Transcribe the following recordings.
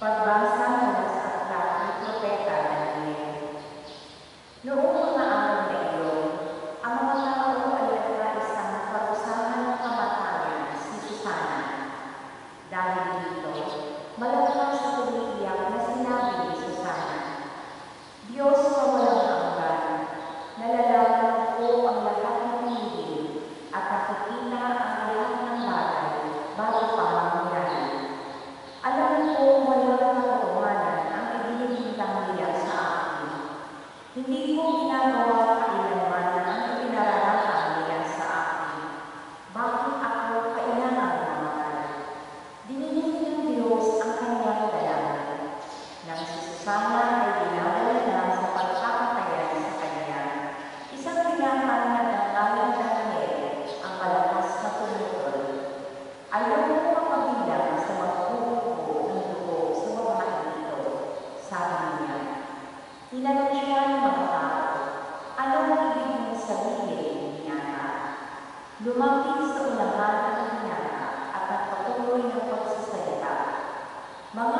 Pagbasa mula sa aklat ni Propeta Daniel. Noong Mga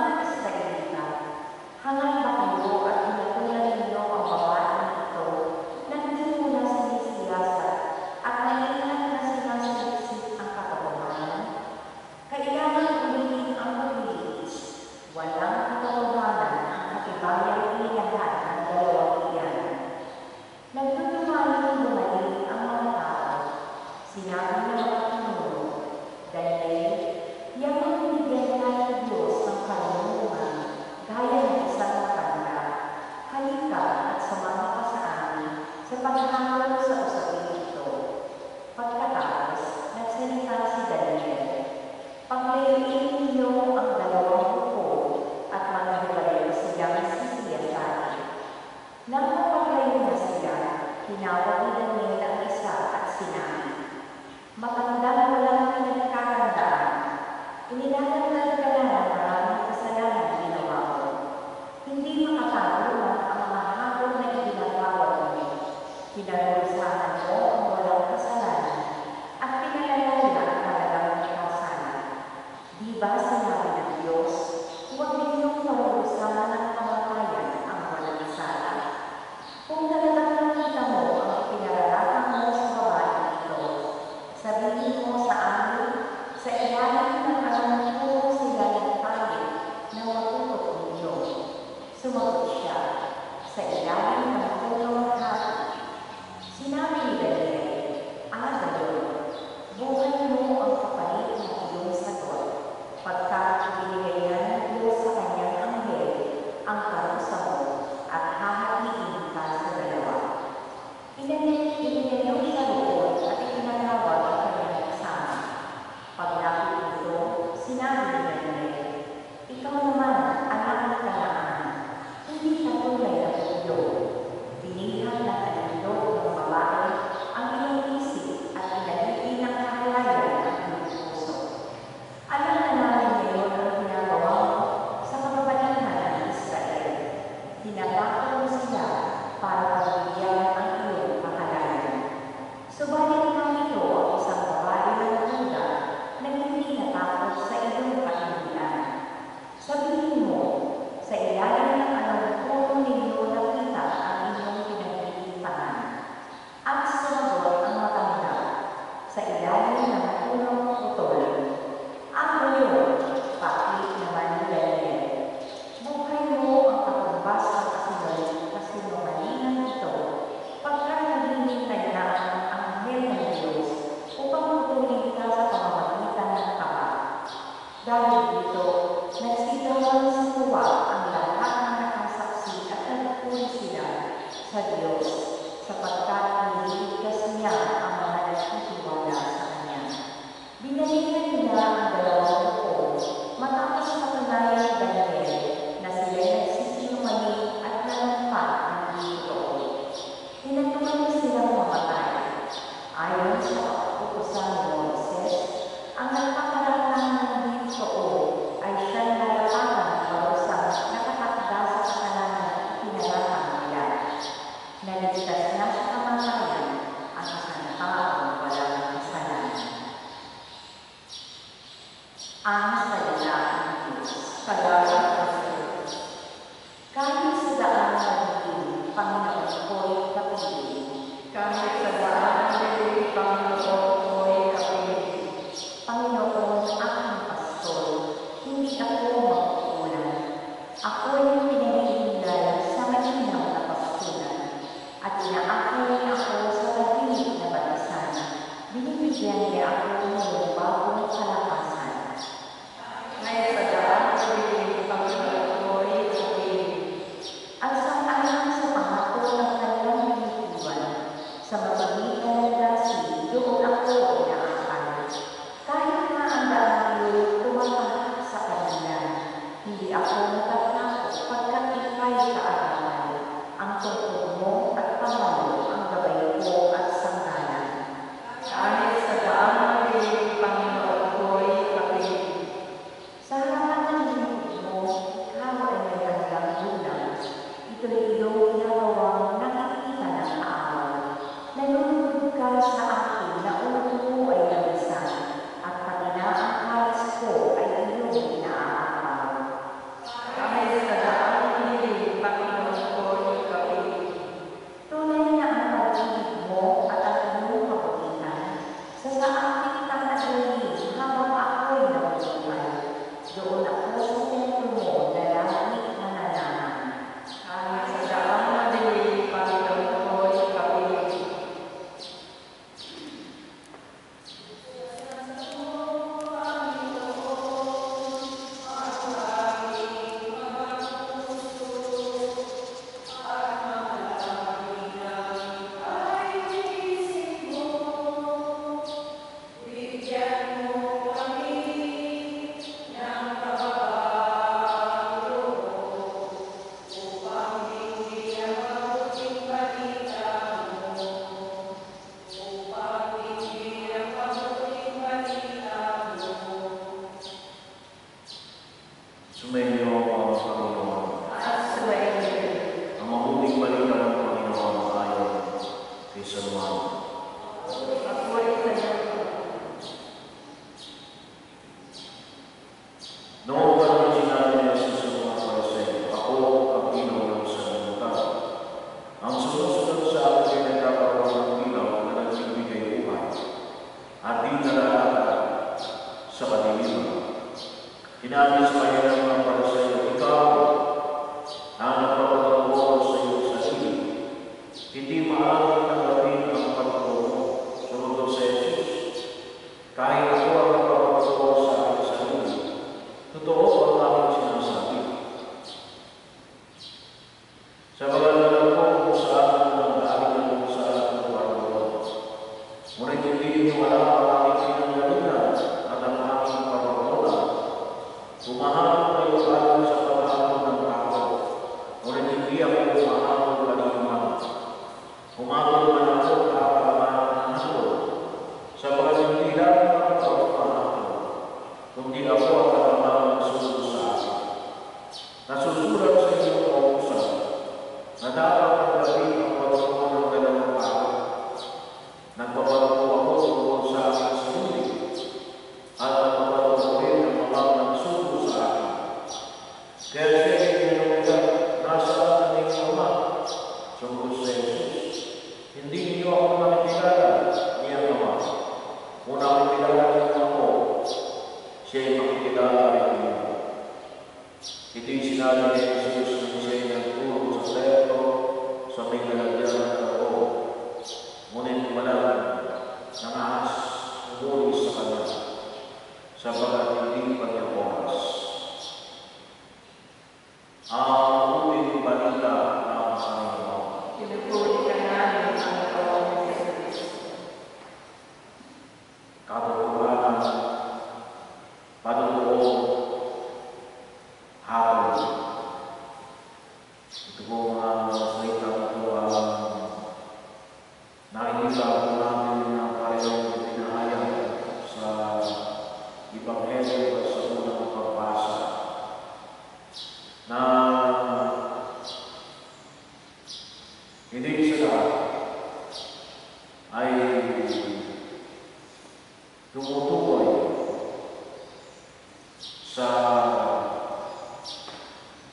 sa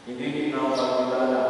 hindi na pagkilala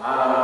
Bye.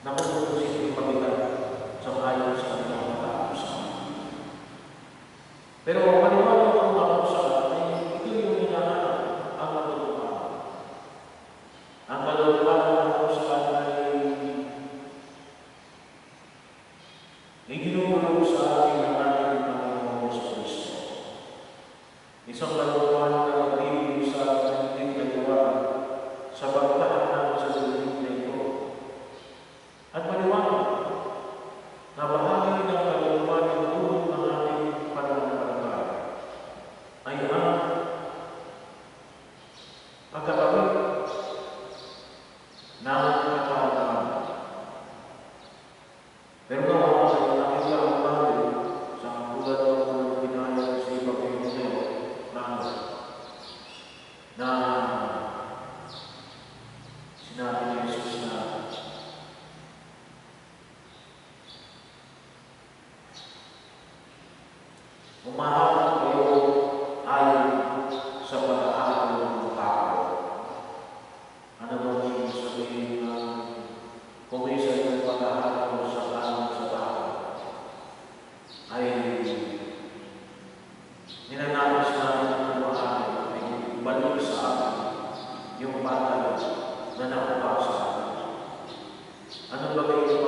na kung ano yung pagkita yung batay na nakuha sa atin. Ano ba kayo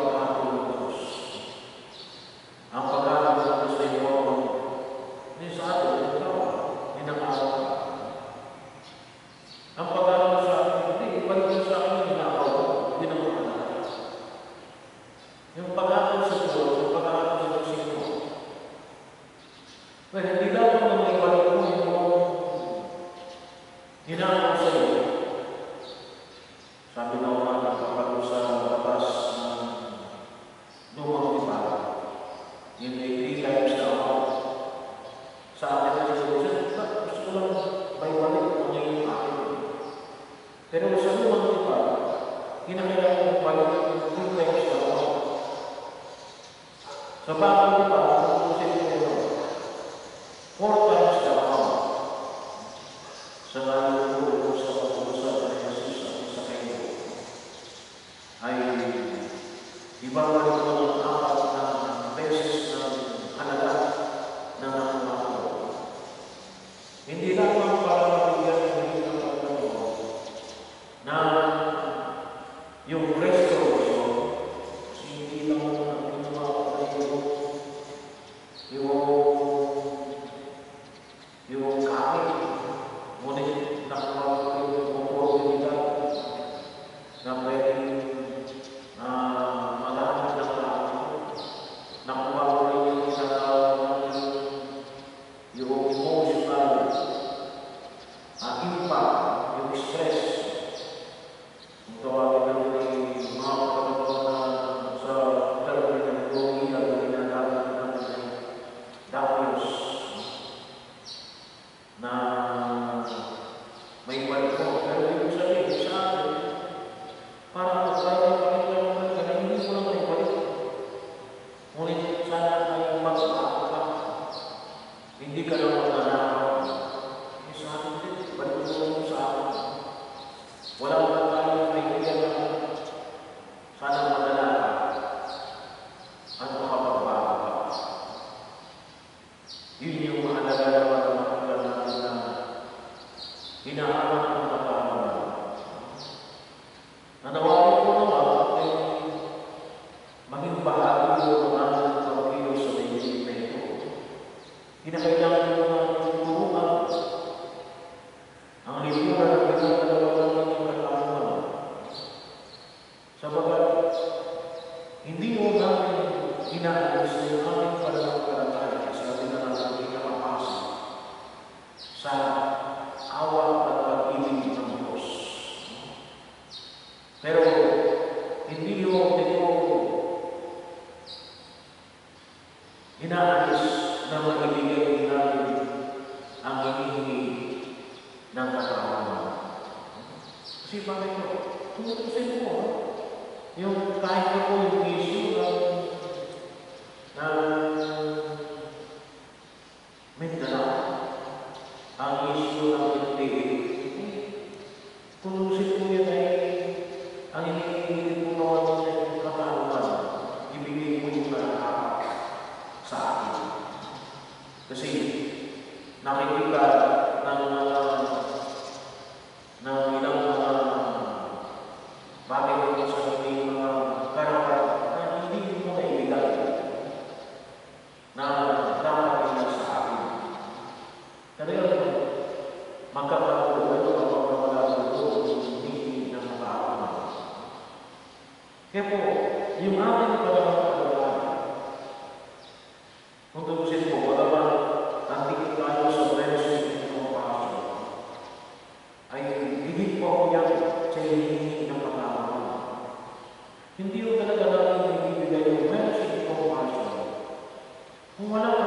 Kung wala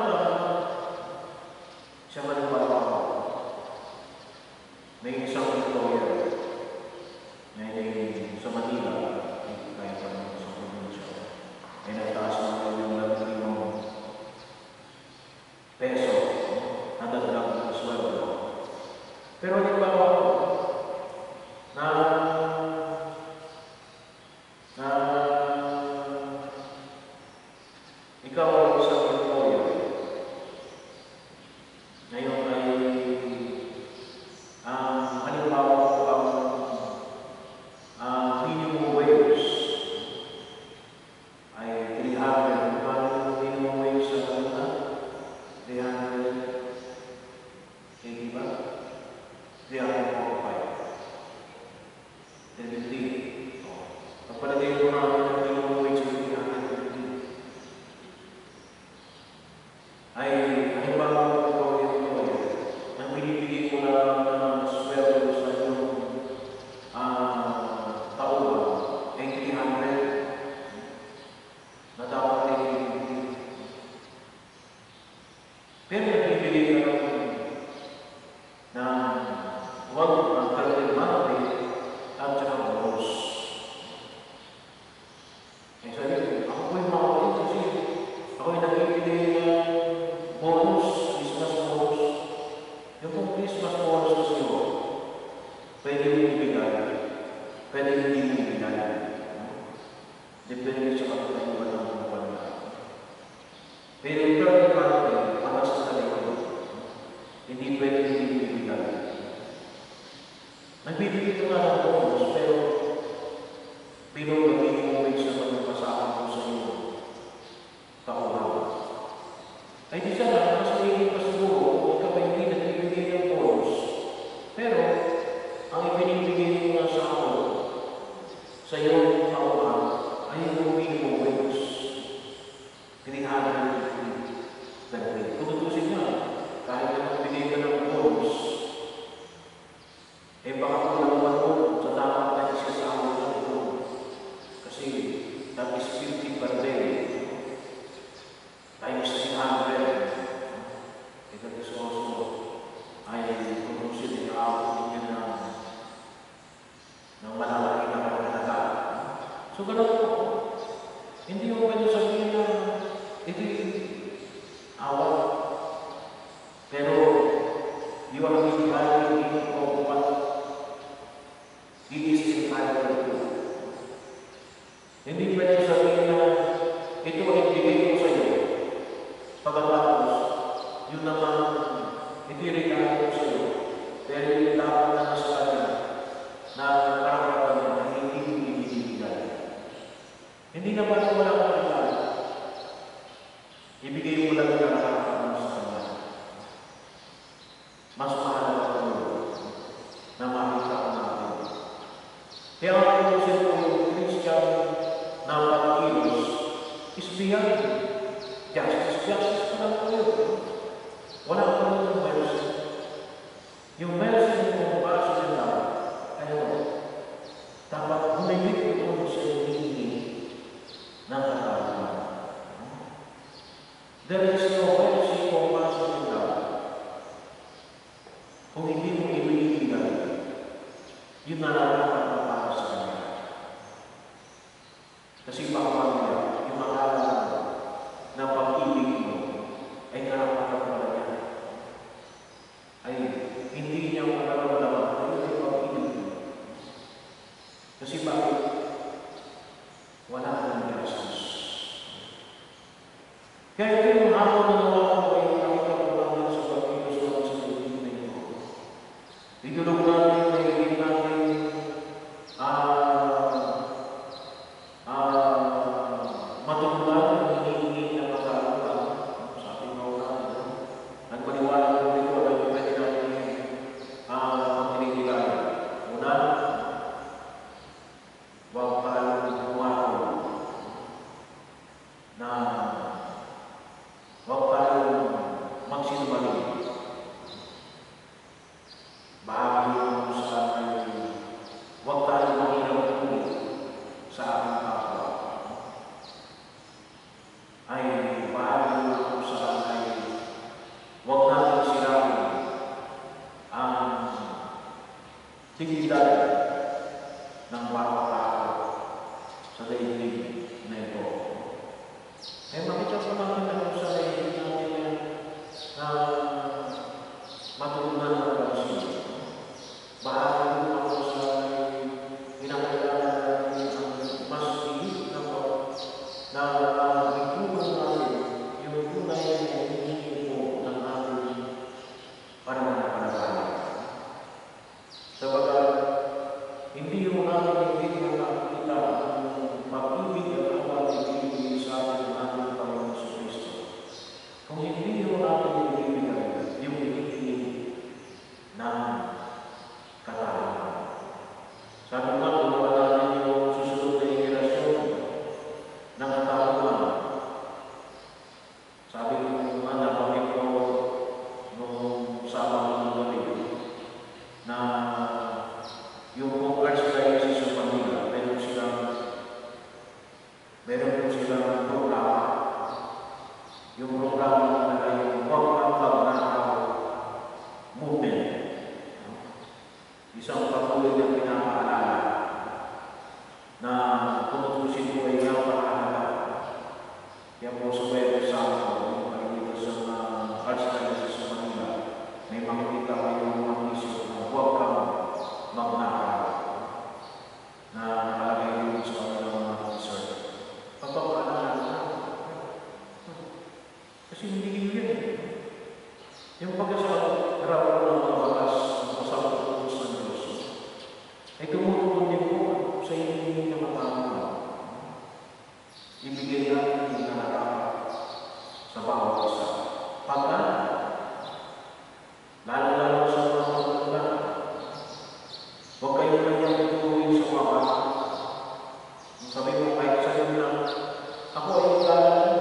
a po jego dalej,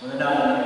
我们俩